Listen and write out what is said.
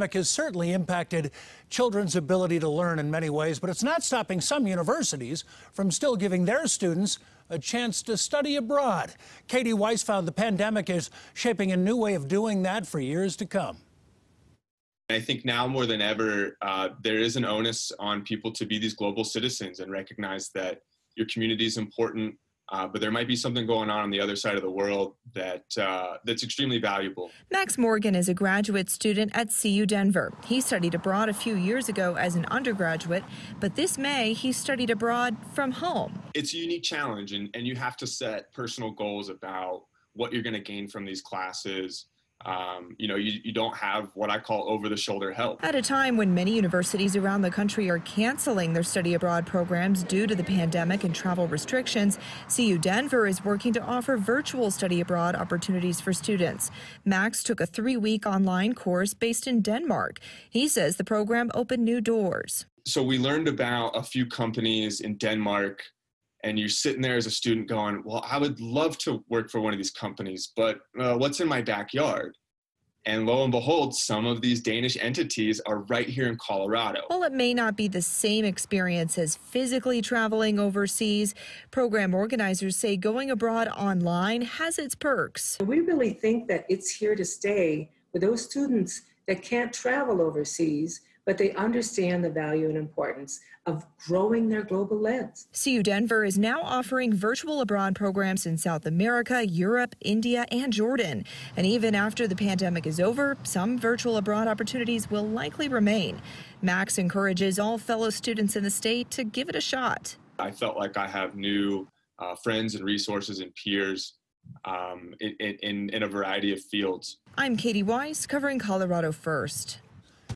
pandemic has certainly impacted children's ability to learn in many ways, but it's not stopping some universities from still giving their students a chance to study abroad. Katie Weiss found the pandemic is shaping a new way of doing that for years to come. I think now more than ever, uh, there is an onus on people to be these global citizens and recognize that your community is important, uh, but there might be something going on on the other side of the world that uh, that's extremely valuable. Max Morgan is a graduate student at CU Denver. He studied abroad a few years ago as an undergraduate, but this May he studied abroad from home. It's a unique challenge, and, and you have to set personal goals about what you're going to gain from these classes um, you know, you, you don't have what I call over the shoulder help. At a time when many universities around the country are canceling their study abroad programs due to the pandemic and travel restrictions, CU Denver is working to offer virtual study abroad opportunities for students. Max took a three week online course based in Denmark. He says the program opened new doors. So we learned about a few companies in Denmark and you're sitting there as a student going, well, I would love to work for one of these companies, but uh, what's in my backyard? And lo and behold, some of these Danish entities are right here in Colorado. While it may not be the same experience as physically traveling overseas, program organizers say going abroad online has its perks. We really think that it's here to stay for those students that can't travel overseas but they understand the value and importance of growing their global lens. CU Denver is now offering virtual abroad programs in South America, Europe, India, and Jordan. And even after the pandemic is over, some virtual abroad opportunities will likely remain. Max encourages all fellow students in the state to give it a shot. I felt like I have new uh, friends and resources and peers um, in, in, in a variety of fields. I'm Katie Weiss, covering Colorado First.